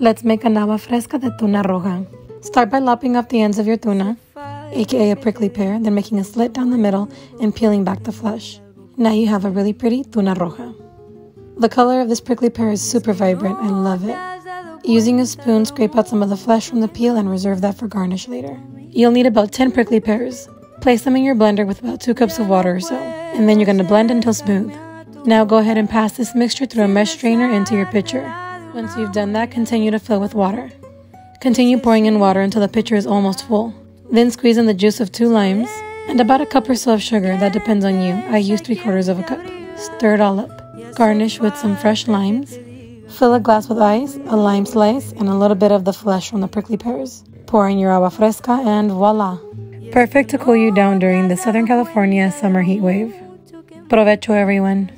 Let's make an agua fresca de tuna roja. Start by lopping off the ends of your tuna, aka a prickly pear, then making a slit down the middle and peeling back the flesh. Now you have a really pretty tuna roja. The color of this prickly pear is super vibrant. I love it. Using a spoon, scrape out some of the flesh from the peel and reserve that for garnish later. You'll need about 10 prickly pears. Place them in your blender with about 2 cups of water or so, and then you're going to blend until smooth. Now go ahead and pass this mixture through a mesh strainer into your pitcher. Once you've done that, continue to fill with water. Continue pouring in water until the pitcher is almost full. Then squeeze in the juice of two limes and about a cup or so of sugar, that depends on you. I use 3 quarters of a cup. Stir it all up. Garnish with some fresh limes. Fill a glass with ice, a lime slice, and a little bit of the flesh from the prickly pears. Pour in your agua fresca and voila! Perfect to cool you down during the Southern California summer heat wave. Provecho, everyone.